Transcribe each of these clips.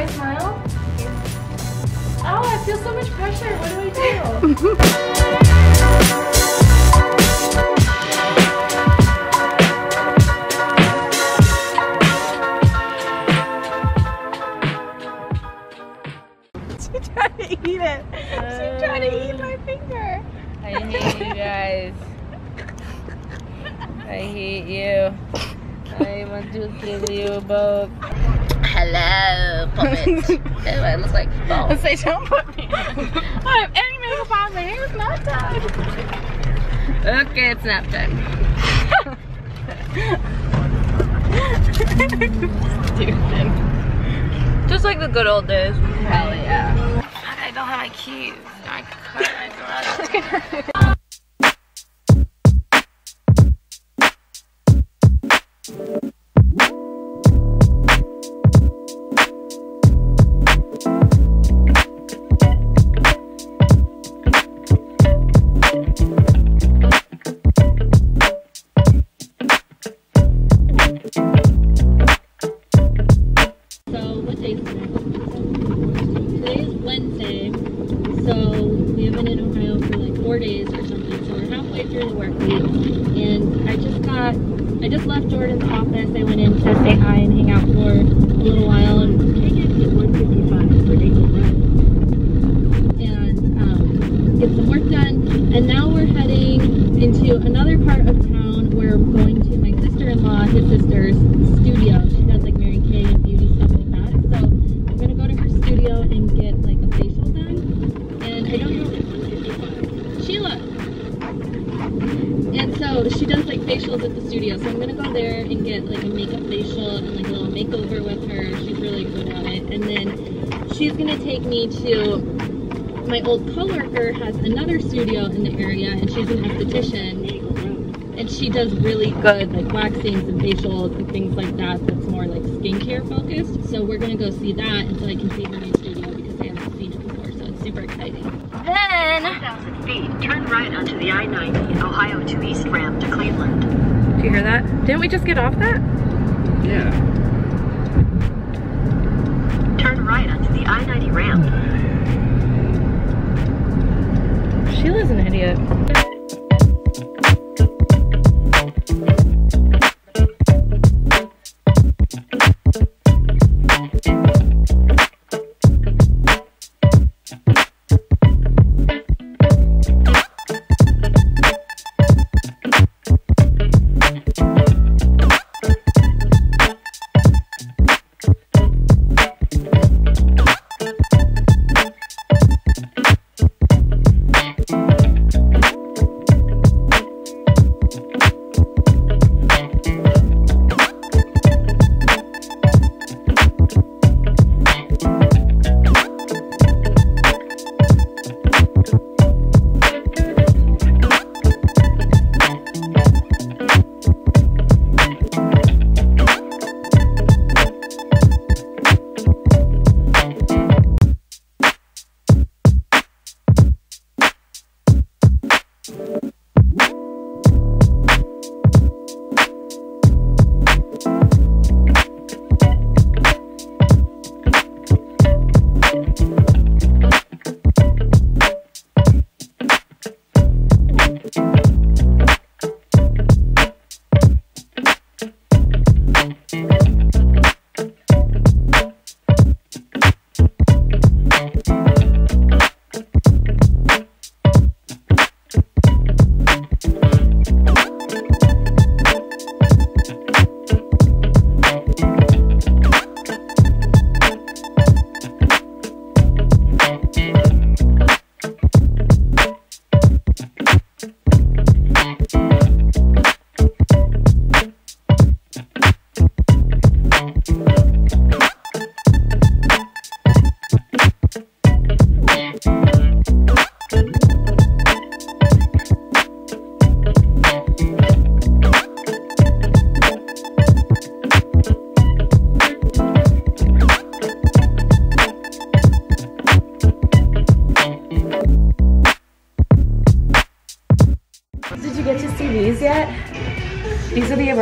I? Oh, I feel so much pressure. What do I do? She's trying to eat it. She's trying to eat my uh, finger. I hate you guys. I hate you. I want to kill you both. Hello, puppet. oh, I look like balls. Say, don't put me. I have any makeup on, my hair's not. Okay, it's nap time. Stupid. Just like the good old days. Hell yeah. I don't have my keys. I cut my garage. been in Ohio for like four days or something. So we're halfway through the work week. And I just got, I just left Jordan's office. I went in to say hi and hang out for a little while and take it at 155 for April And um, get some work done. And now we're heading into another part of town. Where we're going to my sister-in-law, his sister's So she does like facials at the studio. So I'm gonna go there and get like a makeup facial and like a little makeover with her. She's really good at it. And then she's gonna take me to my old coworker has another studio in the area and she's an esthetician and she does really good like waxings and facials and things like that that's more like skincare focused so we're gonna go see that until I can see her new studio because they haven't seen it before so it's super exciting then 1,000 feet, turn right onto the I-90 Ohio to East ramp to Cleveland. Do you hear that? Didn't we just get off that? Yeah. Turn right onto the I-90 ramp. Sheila's an idiot.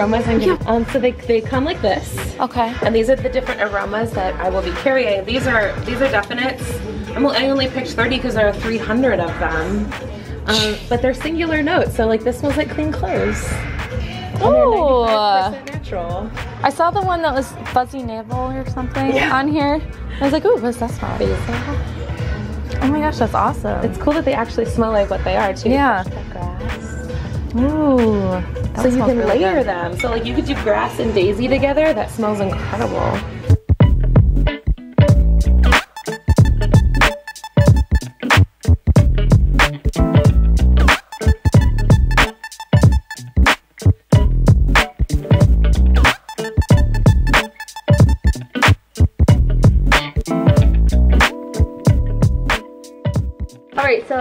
Aromas I'm gonna, um, so they, they come like this. Okay. And these are the different aromas that I will be carrying. These are these are definites. I'm, I only picked 30 because there are 300 of them. Um, but they're singular notes, so like this smells like clean clothes. Oh. natural. I saw the one that was fuzzy navel or something Yeah. on here. I was like, ooh, what's that smell? Oh my gosh, that's awesome. It's cool that they actually smell like what they are too. Yeah. Ooh. That so you can layer good. them. So like you could do grass and daisy together. That smells incredible.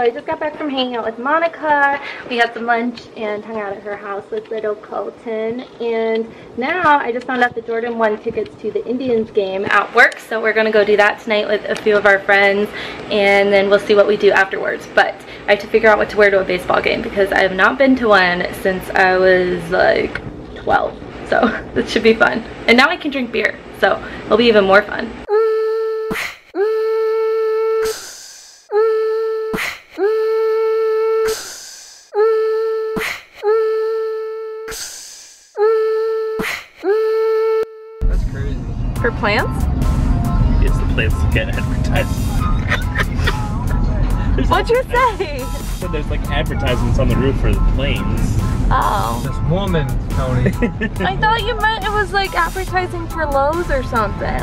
I just got back from hanging out with Monica. We had some lunch and hung out at her house with little Colton. And now I just found out that Jordan won tickets to the Indians game at work. So we're going to go do that tonight with a few of our friends. And then we'll see what we do afterwards. But I have to figure out what to wear to a baseball game because I have not been to one since I was like 12. So this should be fun. And now I can drink beer. So it'll be even more fun. For plants? It's the place to get advertised. What'd you say? So there's like advertisements on the roof for the planes. Oh. This woman, Tony. I thought you meant it was like advertising for Lowe's or something.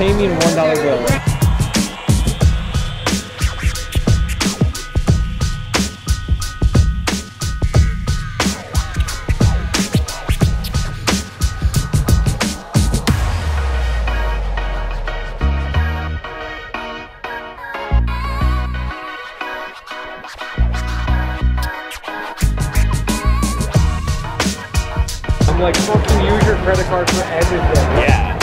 Pay me in one dollar bill. I'm like, fucking use your credit card for everything. Yeah.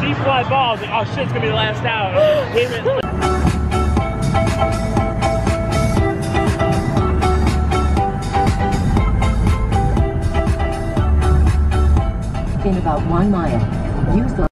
Deep fly ball. Like, oh shit, it's gonna be the last out. It. In about one mile, use the